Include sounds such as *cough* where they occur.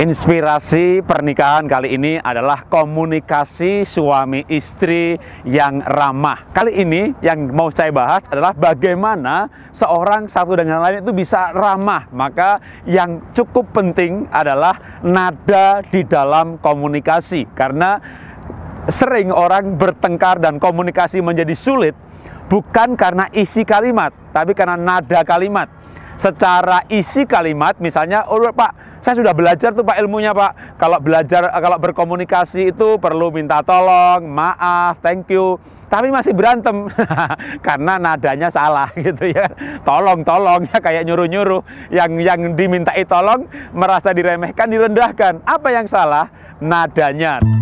Inspirasi pernikahan kali ini adalah komunikasi suami istri yang ramah. Kali ini yang mau saya bahas adalah bagaimana seorang satu dengan lain itu bisa ramah. Maka yang cukup penting adalah nada di dalam komunikasi. Karena sering orang bertengkar dan komunikasi menjadi sulit bukan karena isi kalimat, tapi karena nada kalimat secara isi kalimat misalnya oh Pak saya sudah belajar tuh Pak ilmunya Pak. Kalau belajar kalau berkomunikasi itu perlu minta tolong maaf thank you. Tapi masih berantem *laughs* karena nadanya salah *laughs* gitu ya. Tolong tolong ya kayak nyuruh nyuruh yang yang dimintai tolong merasa diremehkan direndahkan. Apa yang salah? Nadanya